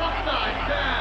Upside down.